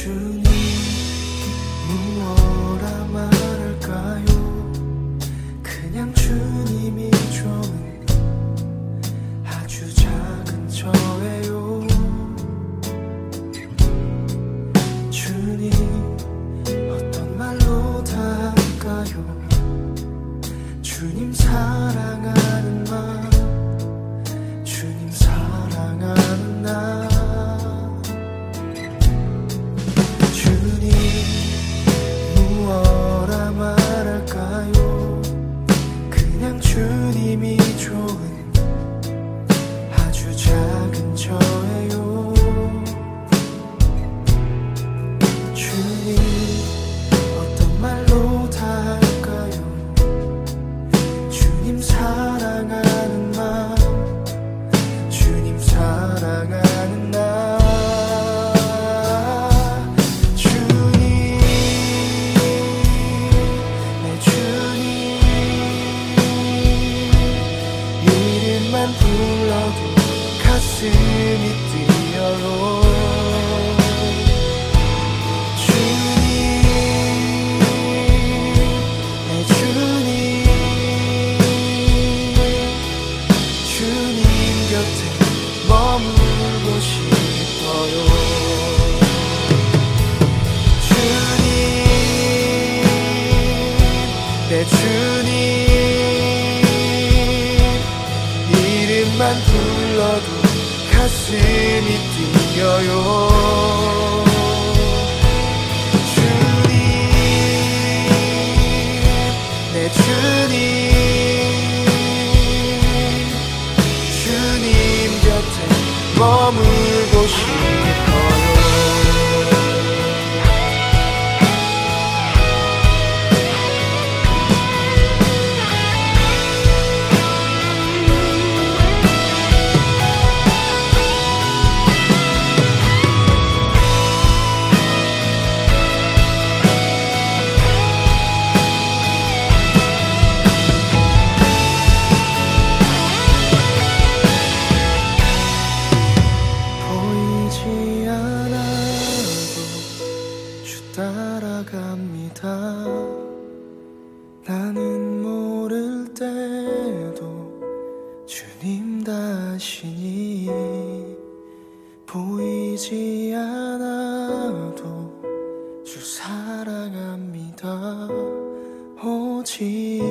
少年。 가슴이 뛰어요. 주님 주님 주님 곁에 머물고 싶어요. 주님 내 주님 이름만 부르 가슴이 뛰어요. 주님 내 주님. 주님 곁에 머물고 싶어. 나는 모를 때도 주님 다시니 보이지 않아도 주 사랑합니다. 오직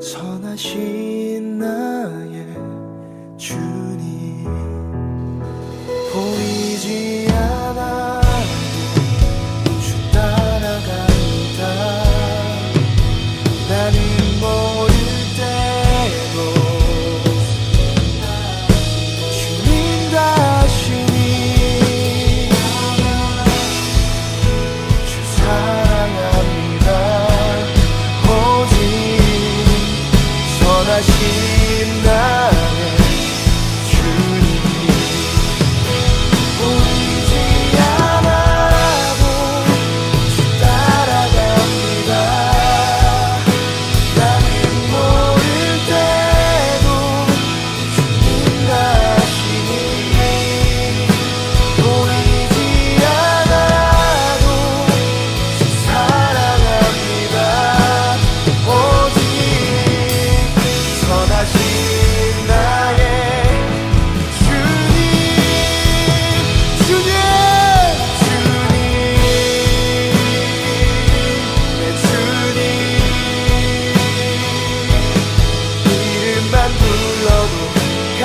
선하신 나의 Nordestino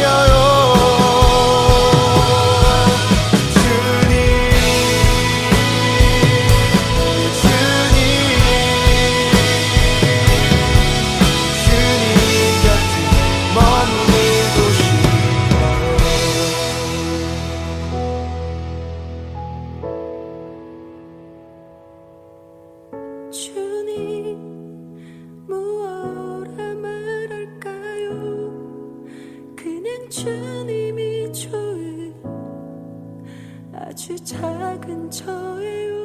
your own. 초에 아주 작은 저의